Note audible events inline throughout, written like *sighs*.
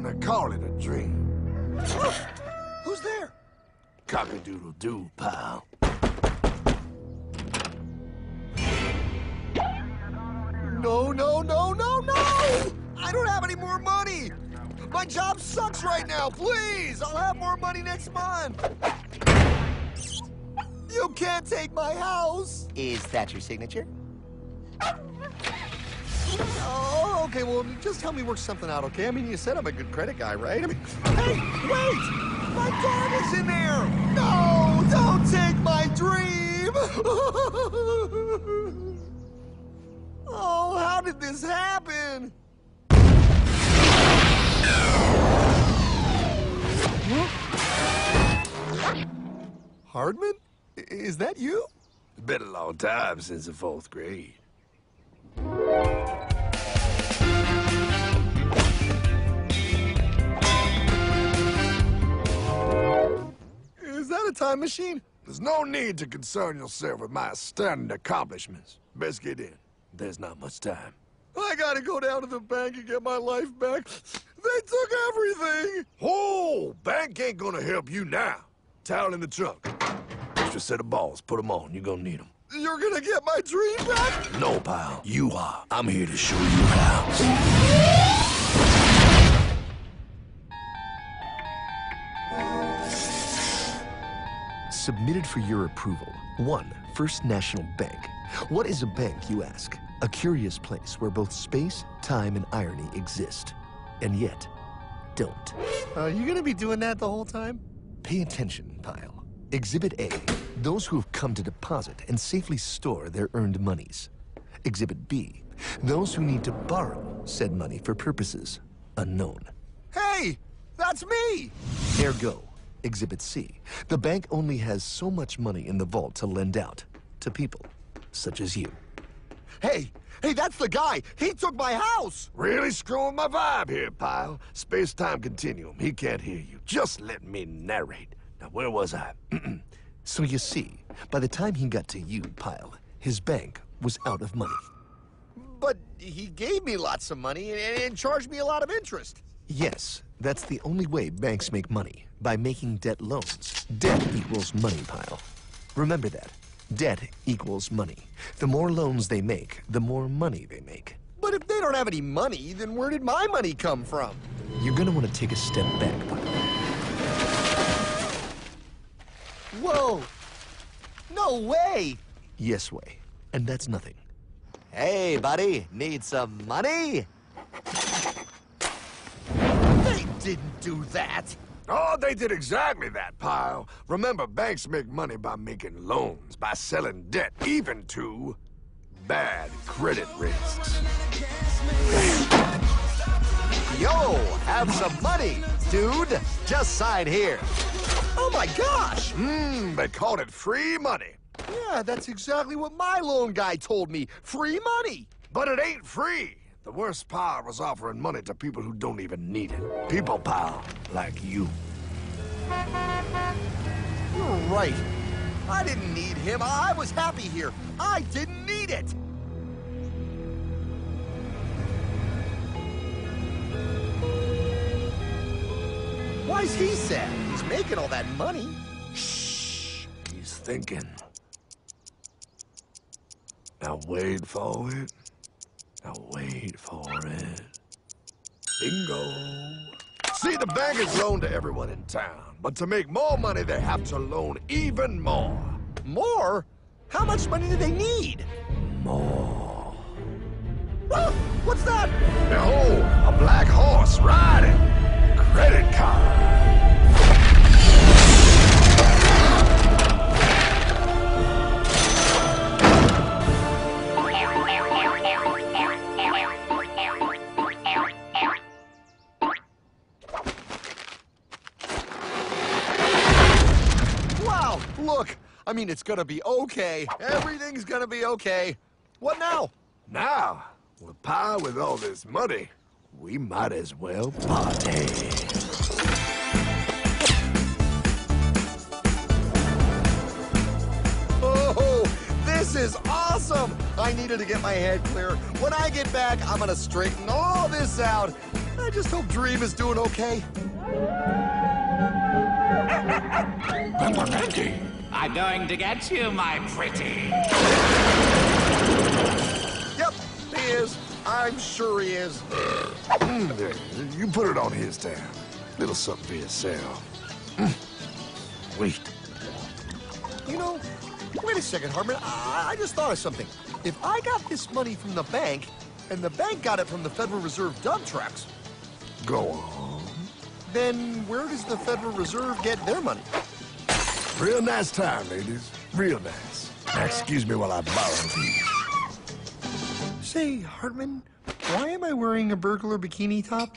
reason they call it a dream. *sighs* Who's there? Cock-a-doodle-doo, pal. No, no, no, no, no! I don't have any more money! My job sucks right now, please! I'll have more money next month! You can't take my house! Is that your signature? Oh, okay, well, just help me work something out, okay? I mean, you said I'm a good credit guy, right? I mean, hey, wait! My dog is in there! No, don't take my dream! *laughs* oh, how did this happen? Hartman? Is that you? It's been a long time since the fourth grade. A time machine? There's no need to concern yourself with my astounding accomplishments. Best get in. There's not much time. I gotta go down to the bank and get my life back. They took everything! Oh, bank ain't gonna help you now. Towel in the trunk. Extra set of balls. Put them on. You're gonna need 'em. You're gonna get my dream back? No, pal. You are. I'm here to show you how. Submitted for your approval. One, First National Bank. What is a bank, you ask? A curious place where both space, time, and irony exist. And yet, don't. Are you gonna be doing that the whole time? Pay attention, Pyle. Exhibit A, those who have come to deposit and safely store their earned monies. Exhibit B, those who need to borrow said money for purposes unknown. Hey! That's me! Ergo, Exhibit C, the bank only has so much money in the vault to lend out to people such as you. Hey! Hey, that's the guy! He took my house! Really screwing my vibe here, pal. Space-time continuum. He can't hear you. Just let me narrate. Now, where was I? *clears throat* So you see, by the time he got to you, Pyle, his bank was out of money. But he gave me lots of money and, and charged me a lot of interest. Yes, that's the only way banks make money, by making debt loans. Debt equals money, Pyle. Remember that. Debt equals money. The more loans they make, the more money they make. But if they don't have any money, then where did my money come from? You're gonna want to take a step back, Pyle. Whoa! No way! Yes way. And that's nothing. Hey, buddy, need some money? Didn't do that! Oh, they did exactly that, pal. Remember, banks make money by making loans, by selling debt, even to bad credit risks. Yo, have some money, dude. Just sign here. Oh my gosh! Mmm, they called it free money. Yeah, that's exactly what my loan guy told me. Free money! But it ain't free. The worst part was offering money to people who don't even need it. People, pal, like you. You're right. I didn't need him. I was happy here. I didn't need it. Why's he sad? He's making all that money. Shh. He's thinking. Now wait for it. Now wait for it. Bingo. See, the bankers loan to everyone in town, but to make more money, they have to loan even more. More? How much money do they need? More. Ah, what's that? Behold, a black horse riding. Credit card. I mean, it's gonna be okay. Everything's gonna be okay. What now? Now, with pie with all this money, we might as well party. Oh, this This is awesome! I needed to get my head clear. When I get back, I'm gonna straighten all this out. I just hope Dream is doing okay. *laughs* Pepperminty. I'm going to get you, my pretty. Yep, he is. I'm sure he is. Mm, you put it on his tab. Little something for yourself. Mm. Wait. You know, wait a second, Hartman. I, I just thought of something. If I got this money from the bank, and the bank got it from the Federal Reserve dump trucks, Go on. then where does the Federal Reserve get their money? Real nice time, ladies. Real nice. Now, excuse me while I borrow these. Say, Hartman, why am I wearing a burglar bikini top?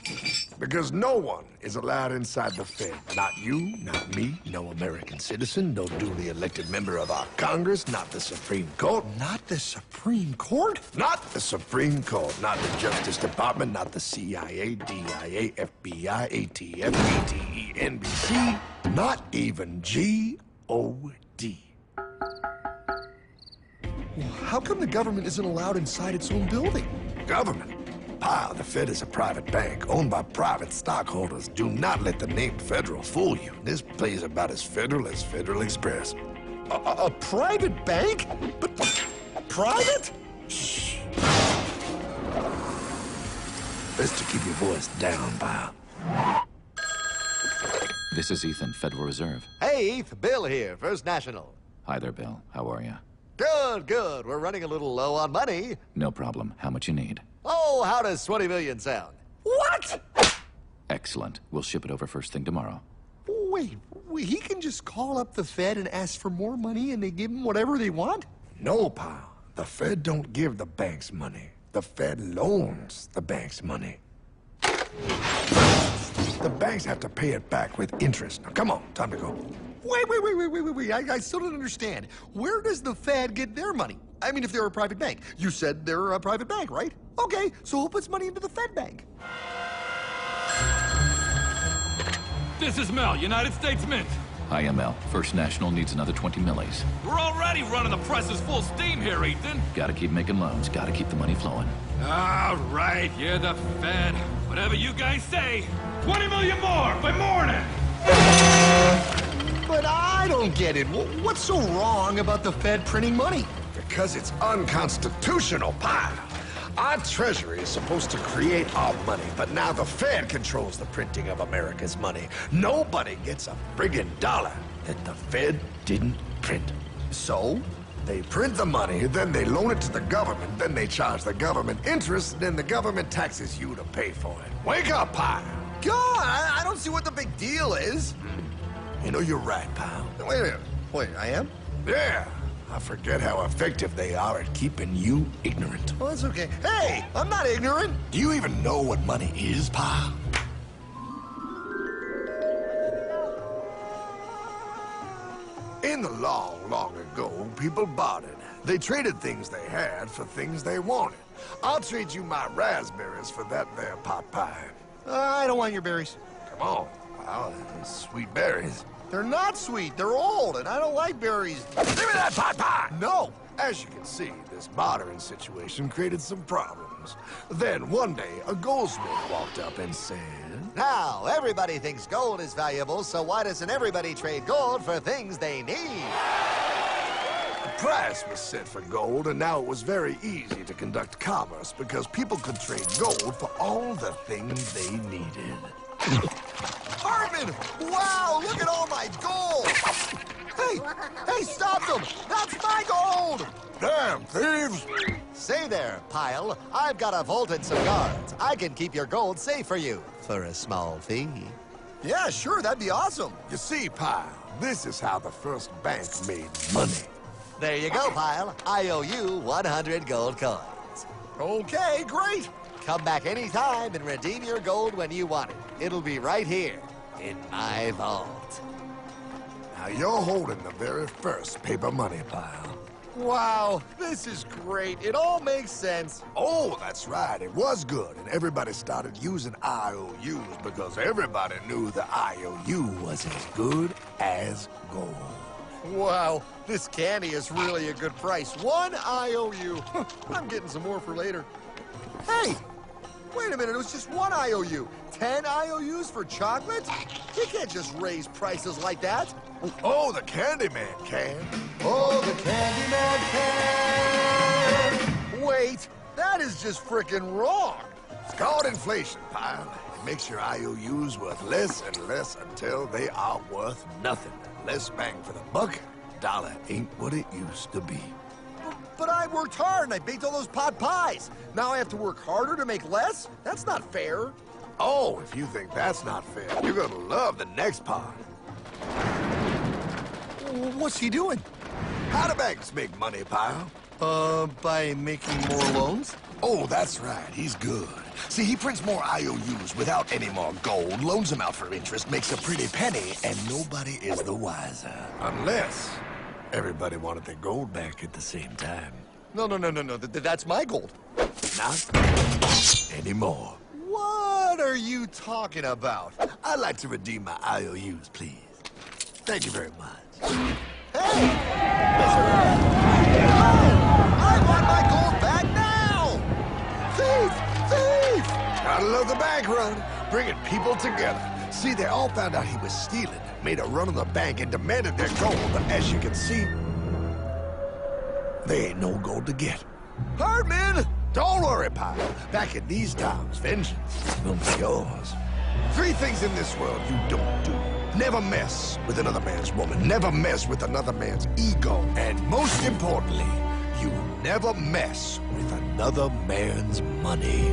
Because no one is allowed inside the Fed. Not you, not me, no American citizen, no duly elected member of our Congress, not the Supreme Court, Not the Supreme Court? not the Supreme Court, not the Justice Department, not the CIA, DIA, FBI, ATF, ATE, NBC, not even G-O-D. How come the government isn't allowed inside its own building? Government. Pyle, the Fed is a private bank owned by private stockholders. Do not let the name Federal fool you. This place is about as federal as Federal Express. A, a, a private bank? But private? Shh. Best to keep your voice down, pal. This is Ethan, Federal Reserve. Hey, Eth, Bill here, First National. Hi there, Bill. How are you? Good, good. We're running a little low on money. No problem. How much you need? Oh, how does 20 million sound? What? Excellent. We'll ship it over first thing tomorrow. Wait, wait, he can just call up the Fed and ask for more money and they give him whatever they want? No, pal. The Fed don't give the banks money. The Fed loans the banks money. The banks have to pay it back with interest. Now, come on, time to go. Wait, wait, wait, wait, wait, wait, wait. I, I still don't understand. Where does the Fed get their money? I mean, if they're a private bank. You said they're a private bank, right? Okay, so who puts money into the Fed bank? This is Mel, United States Mint. Hi, Mel. First National needs another 20 millis. We're already running the presses full steam here, Ethan. Gotta keep making loans. Gotta keep the money flowing. All right, you're the Fed. Whatever you guys say. 20 million more by morning. But I don't get it. What's so wrong about the Fed printing money? Because it's unconstitutional, pal. Our Treasury is supposed to create our money, but now the Fed controls the printing of America's money. Nobody gets a friggin' dollar that the Fed didn't print. So? They print the money, then they loan it to the government, then they charge the government interest, then the government taxes you to pay for it. Wake up, pal. God, I, I don't see what the big deal is. You know you're right, pal. Wait a minute. Wait, I am? Yeah, I forget how effective they are at keeping you ignorant. Well, that's okay. Hey, I'm not ignorant. Do you even know what money is, pal? Long, long ago, people bartered. They traded things they had for things they wanted. I'll trade you my raspberries for that there pot pie. Uh, I don't want your berries. Come on, they're sweet berries. They're not sweet. They're old, and I don't like berries. Give me that pot pie! No. As you can see, this bartering situation created some problems. Then one day, a goldsmith walked up and said, Now, everybody thinks gold is valuable, so why doesn't everybody trade gold for things they need? The price was set for gold, and now it was very easy to conduct commerce because people could trade gold for all the things they needed. Hartman! Wow, look at all my gold! Hey, hey, stop them! That's my gold! Damn thieves! Say there, Pyle. I've got a vault and some guards. I can keep your gold safe for you for a small fee. Yeah, sure, that'd be awesome. You see, Pyle, this is how the first bank made money. There you go, Pyle. I owe you 100 gold coins. Okay, great. Come back anytime and redeem your gold when you want it. It'll be right here in my vault. Now you're holding the very first paper money, Pyle. Wow, this is great. It all makes sense. Oh, that's right. It was good, and everybody started using IOUs because everybody knew the IOU was as good as gold. Wow, this candy is really a good price. One IOU. *laughs* I'm getting some more for later. Hey, wait a minute, it was just one IOU. Ten IOUs for chocolate? You can't just raise prices like that. Oh, the Candyman can. Oh, the Candyman can! Wait, that is just frickin' wrong. It's called inflation, pal. It makes your IOUs worth less and less until they are worth nothing. Less bang for the buck. Dollar ain't what it used to be. But I worked hard and I baked all those pot pies. Now I have to work harder to make less? That's not fair. Oh, if you think that's not fair, you're gonna love the next part. What's he doing? How do banks make money, pal? Uh, by making more loans? Oh, that's right. He's good. See, he prints more IOUs without any more gold, loans them out for interest, makes a pretty penny, and nobody is the wiser. Unless everybody wanted their gold back at the same time. No, no, no, no, no. Th that's my gold. Not anymore. What are you talking about? I'd like to redeem my IOUs, please. Thank you very much. Hey! I want my gold back now! Thief! Thief! Gotta love the bank run, bringing people together. See, they all found out he was stealing, made a run on the bank, and demanded their gold. But as you can see, they ain't no gold to get. Hartman! Don't worry, pal. Back in these times, vengeance will be yours. Three things in this world you don't do. Never mess with another man's woman. Never mess with another man's ego. And most importantly, you never mess with another man's money.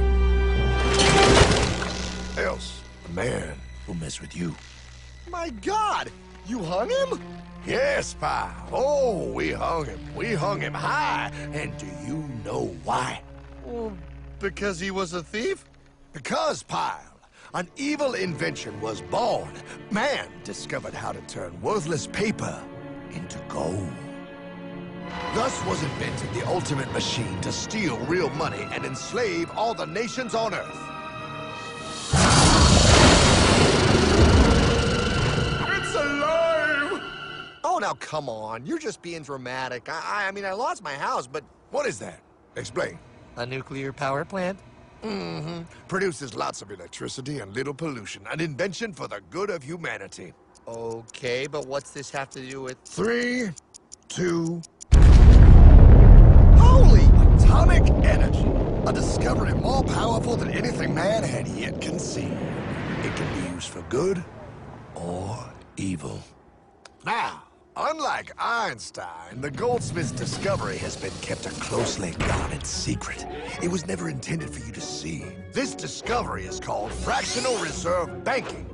Else, the man mess with you. My God! You hung him? Yes, pal. Oh, we hung him. We hung him high. And do you know why? Well, because he was a thief? Because, Pyle, an evil invention was born. Man discovered how to turn worthless paper into gold. Thus was invented the ultimate machine to steal real money and enslave all the nations on Earth. Now come on. You're just being dramatic. I, I mean, I lost my house, but What is that? Explain. a nuclear power plant? Mm-hmm. Produces lots of electricity and little pollution. An invention for the good of humanity. Okay, but what's this have to do with... Three, two, Holy! atomic energy. A discovery more powerful than anything man had yet conceived. It can be used for good or evil. Now, unlike Einstein, the goldsmith's discovery has been kept a closely guarded secret. It was never intended for you to see. This discovery is called fractional reserve banking.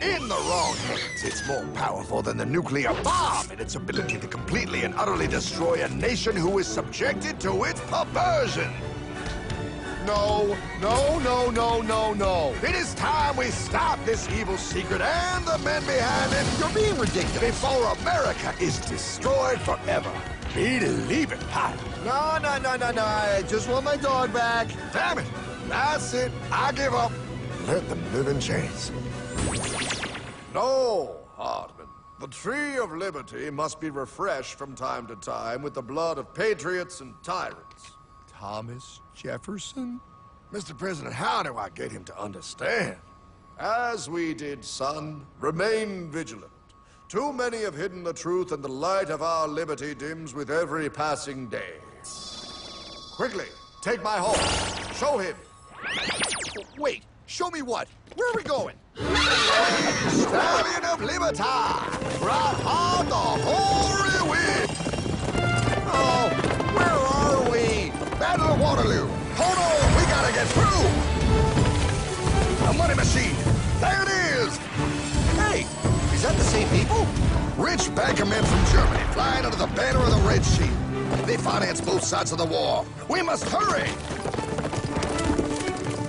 In the wrong hands, it's more powerful than the nuclear bomb in its ability to completely and utterly destroy a nation who is subjected to its perversion. No, no, no, no, no, no. It is time we stop this evil secret and the men behind it You're being ridiculous. before America is destroyed forever. Believe it, Pat. No, no, no, no, no. I just want my dog back. Damn it. That's it. I give up. Let them live in chains. No, Hartman. The tree of liberty must be refreshed from time to time with the blood of patriots and tyrants. Thomas Jefferson? Mr. President, how do I get him to understand? As we did, son, remain vigilant. Too many have hidden the truth, and the light of our liberty dims with every passing day. Quickly, take my horse. Show him. Wait, show me what? Where are we going? Stallion of Liberty! Brought on the hoary wind! Oh, Waterloo! Hold on, we gotta get through! A money machine! There it is! Hey, is that the same people? Rich bankermen from Germany flying under the banner of the Red Shield. They finance both sides of the war. We must hurry!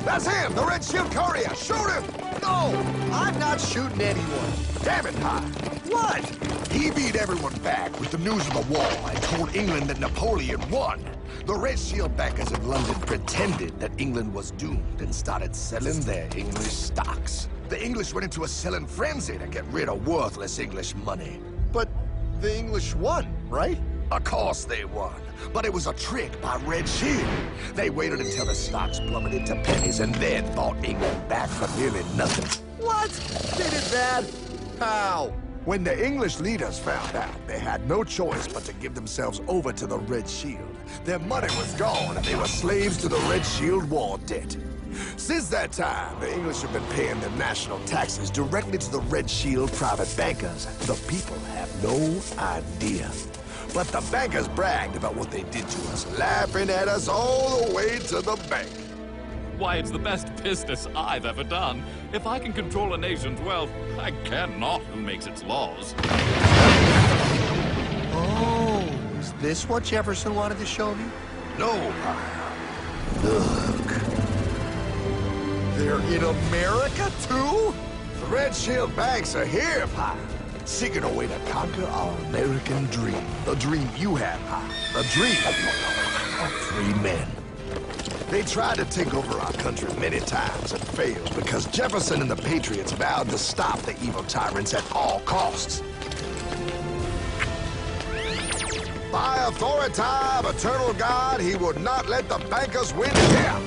That's him, the Red Shield courier! Shoot him! No, I'm not shooting anyone. Damn it, Pie! What? He beat everyone back with the news of the war and told England that Napoleon won. The Red Shield backers in London pretended that England was doomed and started selling their English stocks. The English went into a selling frenzy to get rid of worthless English money. But The English won, right? Of course they won. But it was a trick by Red Shield. They waited until the stocks plummeted to pennies and then bought England back for nearly nothing. What? They did that? How? When the English leaders found out, they had no choice but to give themselves over to the Red Shield. Their money was gone, and they were slaves to the Red Shield war debt. Since that time, the English have been paying their national taxes directly to the Red Shield private bankers. The people have no idea. But the bankers bragged about what they did to us, laughing at us all the way to the bank. Why, it's the best business I've ever done. If I can control a nation's wealth, I care not who makes its laws. Oh, is this what Jefferson wanted to show me? No. Look. They're in America, too? The Red Shield banks are here, Pyle. Seeking a way to conquer our American dream. The dream you have, Pyle. The dream of free men. They tried to take over our country many times and failed because Jefferson and the Patriots vowed to stop the evil tyrants at all costs. By authority of eternal God, he would not let the bankers win here.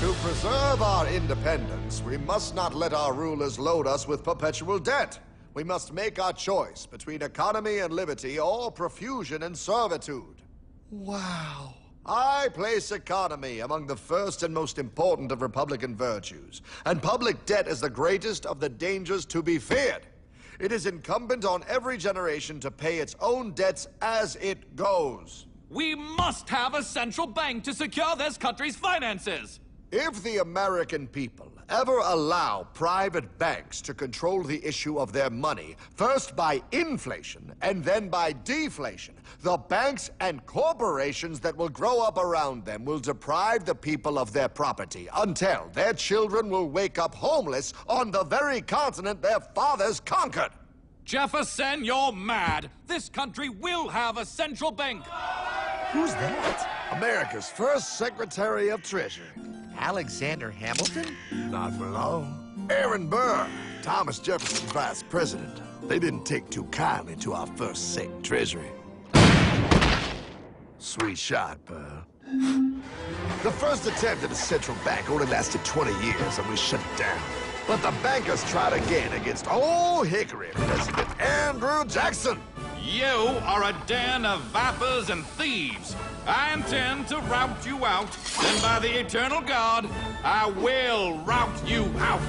To preserve our independence, we must not let our rulers load us with perpetual debt. We must make our choice between economy and liberty or profusion and servitude. Wow. I place economy among the first and most important of Republican virtues, and public debt is the greatest of the dangers to be feared. It is incumbent on every generation to pay its own debts as it goes. We must have a central bank to secure this country's finances. If the American people ever allow private banks to control the issue of their money, first by inflation and then by deflation, the banks and corporations that will grow up around them will deprive the people of their property until their children will wake up homeless on the very continent their fathers conquered. Jefferson, you're mad. This country will have a central bank. Who's that? America's first Secretary of Treasury. Alexander Hamilton? Not for long. Aaron Burr, Thomas Jefferson's vice president. They didn't take too kindly to our first sec treasury. Sweet shot, Burr. The first attempt at a central bank only lasted 20 years and we shut it down. But the bankers tried again against Old Hickory President Andrew Jackson. You are a den of vipers and thieves. I intend to rout you out, and by the eternal God, I will rout you out.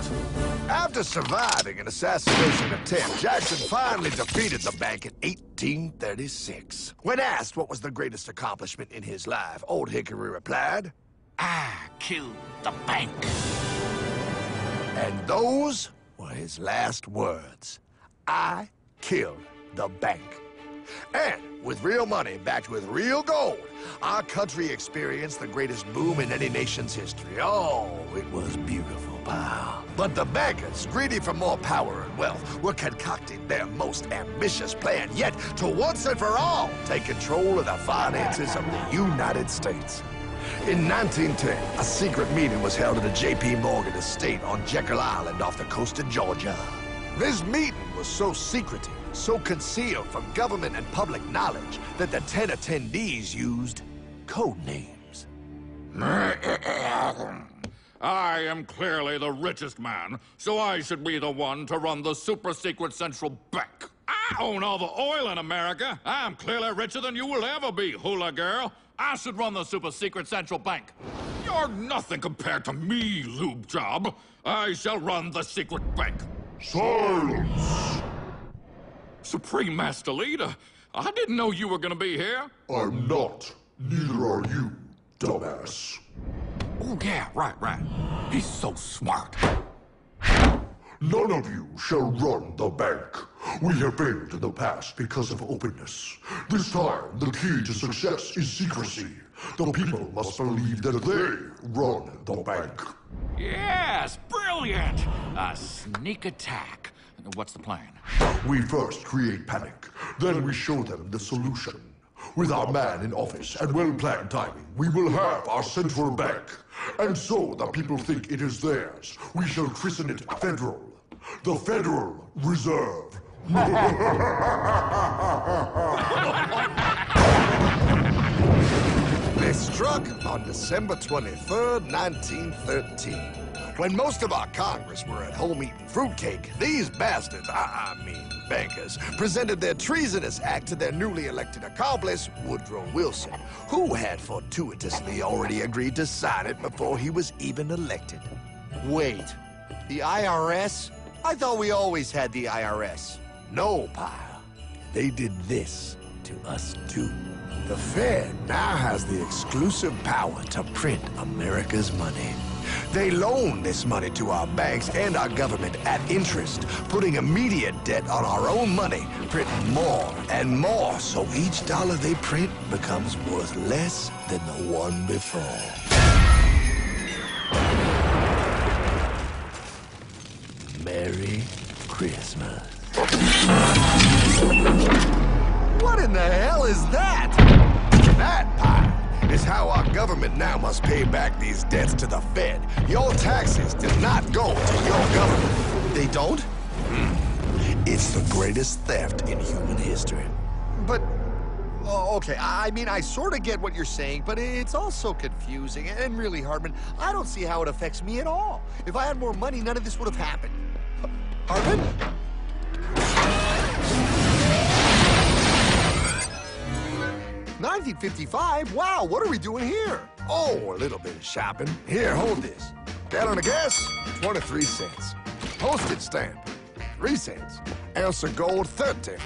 After surviving an assassination attempt, Jackson finally defeated the bank in 1836. When asked what was the greatest accomplishment in his life, Old Hickory replied, I killed the bank. and those were his last words. I killed the bank. And with real money backed with real gold, our country experienced the greatest boom in any nation's history. Oh, it was beautiful, pal. But the bankers, greedy for more power and wealth, were concocting their most ambitious plan yet to once and for all take control of the finances of the United States. In 1910, a secret meeting was held at the J.P. Morgan estate on Jekyll Island off the coast of Georgia. This meeting was so secretive, so concealed from government and public knowledge that the 10 attendees used code names. *laughs* I am clearly the richest man, so I should be the one to run the super secret central bank. I own all the oil in America. I'm clearly richer than you will ever be, hula girl. I should run the super secret central bank. You're nothing compared to me, lube job. I shall run the secret bank. Silence! Supreme Master Leader, I didn't know you were gonna be here. I'm not. Neither are you, dumbass. Oh, yeah, right, right. He's so smart. None of you shall run the bank. We have failed in the past because of openness. This time, the key to success is secrecy. The people must believe that they run the bank. Yes, brilliant! A sneak attack. What's the plan? We first create panic, then we show them the solution. With our man in office and well-planned timing, we will have our central bank. And so the people think it is theirs. We shall christen it Federal. The Federal Reserve *laughs* They struck on December 23rd, 1913. When most of our Congress were at home eating fruitcake, these bastards, I, I mean bankers, presented their treasonous act to their newly elected accomplice, Woodrow Wilson, who had fortuitously already agreed to sign it before he was even elected. Wait, the IRS? I thought we always had the IRS. No, Pyle. They did this to us too. The Fed now has the exclusive power to print America's money. They loan this money to our banks and our government at interest, putting immediate debt on our own money, printing more and more, so each dollar they print becomes worth less than the one before. Merry Christmas. What in the hell is that? That Pyle is how our government now must pay back these debts to the Fed. Your taxes do not go to your government. They don't? Hmm. It's the greatest theft in human history. But, oh, okay, I mean, I sort of get what you're saying, but it's also confusing. And really, Hartman, I don't see how it affects me at all. If I had more money, none of this would have happened. Hartman? 1955? Wow, what are we doing here? Oh, a little bit of shopping. Here, hold this. Gallon of gas, 23 cents. Postage stamp, 3 cents. Ounce of gold, $35.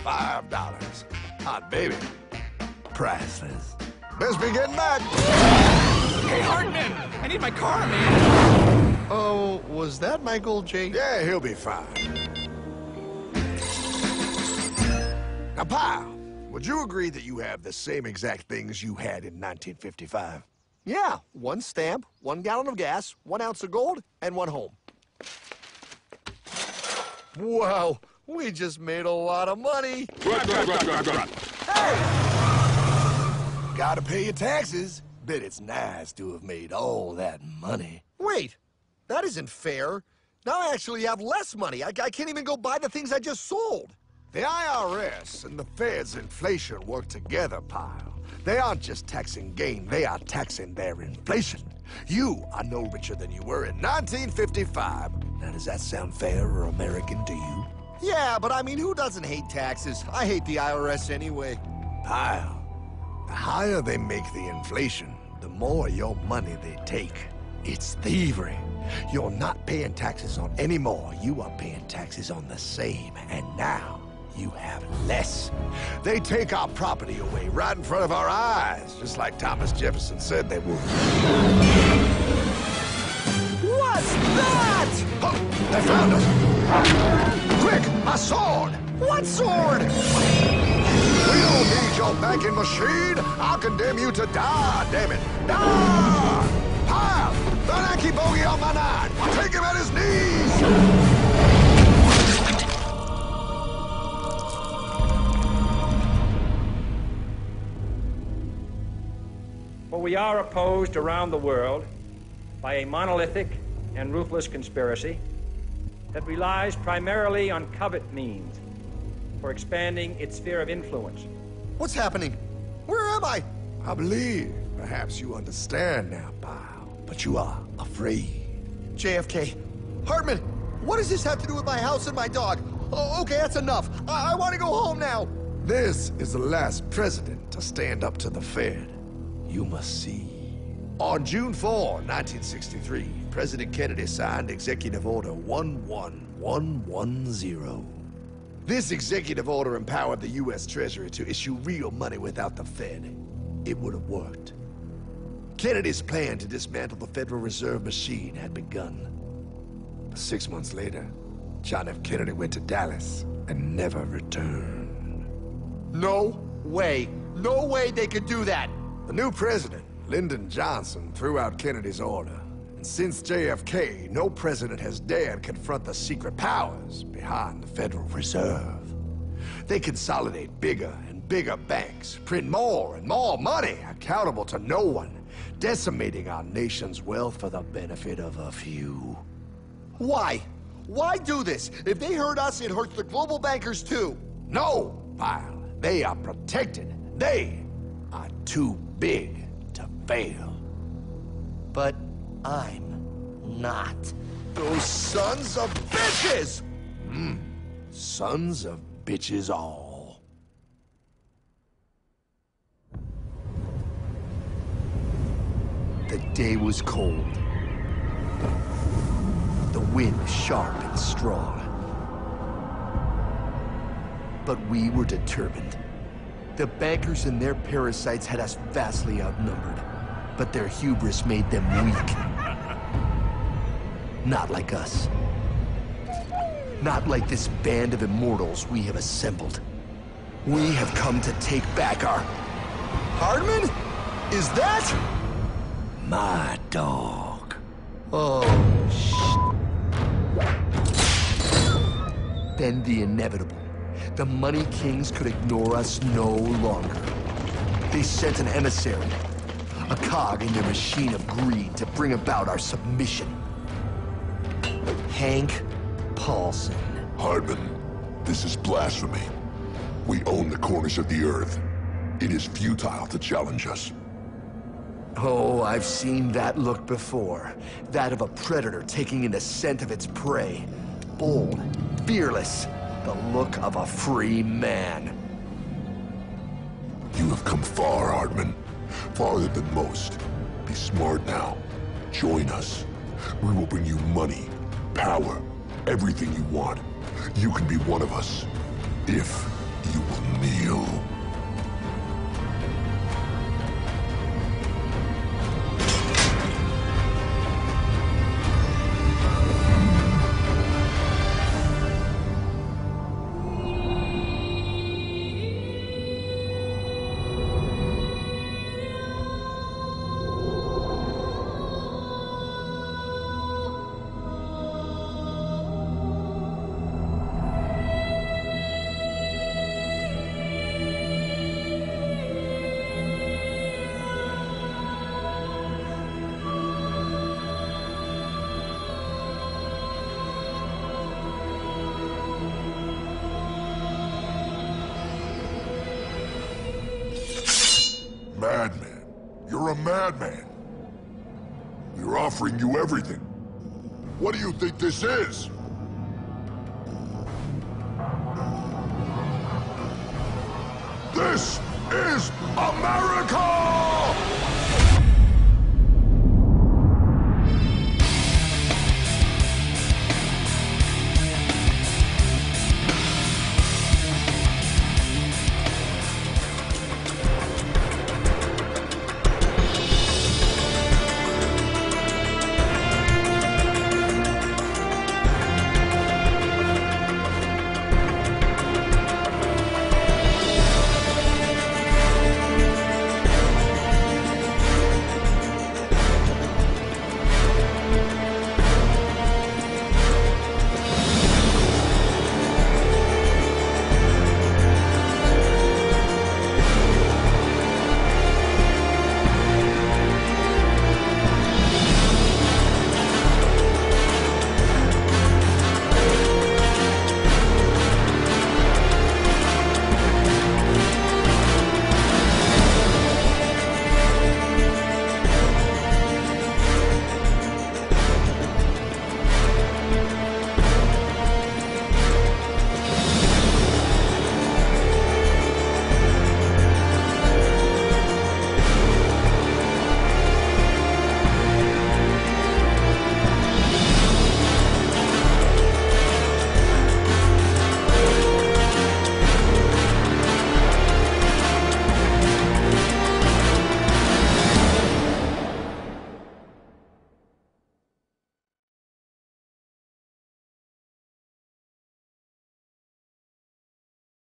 Hot baby, priceless. Best be getting back. Hey, Hartman! I need my car, man! Oh, was that Michael J? Yeah, he'll be fine. Now, pal, would you agree that you have the same exact things you had in 1955? Yeah, one stamp, one gallon of gas, one ounce of gold, and one home. Wow, we just made a lot of money. Gotta pay your taxes. Bet it's nice to have made all that money. Wait, that isn't fair. Now I actually have less money. I, I can't even go buy the things I just sold. The IRS and the Fed's inflation work together, pal. They aren't just taxing gain, they are taxing their inflation. You are no richer than you were in 1955. Now, does that sound fair or American to you? Yeah, but I mean, who doesn't hate taxes? I hate the IRS anyway. Pyle, the higher they make the inflation, the more your money they take. It's thievery. You're not paying taxes on any more. You are paying taxes on the same. And now, you have less. They take our property away right in front of our eyes, just like Thomas Jefferson said they would. What's that? Oh, they found us! Quick, a sword! What sword? We don't need your banking machine! I'll condemn you to die, damn it! Die! Pyle! The Yankee bogey on my nine! Take him at his knees! We are opposed around the world by a monolithic and ruthless conspiracy that relies primarily on covert means for expanding its sphere of influence. What's happening? Where am I? I believe perhaps you understand now, pal, but you are afraid. JFK. Hartman, what does this have to do with my house and my dog? Oh, okay, that's enough. I, I want to go home now. This is the last president to stand up to the Fed. You must see. On June 4, 1963, President Kennedy signed Executive Order 11110. This executive order empowered the U.S. Treasury to issue real money without the Fed. It would have worked. Kennedy's plan to dismantle the Federal Reserve machine had begun. But six months later, John F. Kennedy went to Dallas and never returned. No way. No way they could do that. The new president, Lyndon Johnson, threw out Kennedy's order. And since JFK, no president has dared confront the secret powers behind the Federal Reserve. They consolidate bigger and bigger banks, print more and more money, accountable to no one, decimating our nation's wealth for the benefit of a few. Why? Why do this? If they hurt us, it hurts the global bankers too. No, pal. They are protected. They are too big to fail. But I'm not. Those sons of bitches! Hmm. Sons of bitches all. The day was cold. The wind sharp and strong. But we were determined. The bankers and their parasites had us vastly outnumbered, but their hubris made them weak. Not like us. Not like this band of immortals we have assembled. We have come to take back our... Hartman? Is that? My dog. Oh, sh... Then the inevitable. The Money Kings could ignore us no longer. They sent an emissary, a cog in their machine of greed to bring about our submission. Hank Paulson. Hartman, this is blasphemy. We own the corners of the earth. It is futile to challenge us. Oh, I've seen that look before. That of a predator taking in the scent of its prey. Bold, fearless, the look of a free man. You have come far, Hartman. Farther than most. Be smart now. Join us. We will bring you money, power, everything you want. You can be one of us. If you will kneel. We're offering you everything. What do you think this is? This is America!